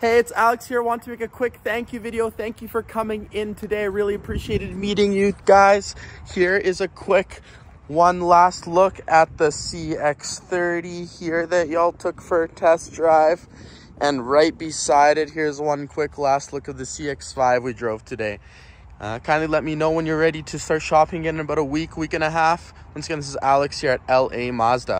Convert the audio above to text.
Hey, it's Alex here. I want to make a quick thank you video. Thank you for coming in today. I really appreciated meeting you guys. Here is a quick one last look at the CX-30 here that y'all took for a test drive. And right beside it, here's one quick last look of the CX-5 we drove today. Uh, kindly let me know when you're ready to start shopping in about a week, week and a half. Once again, this is Alex here at LA Mazda.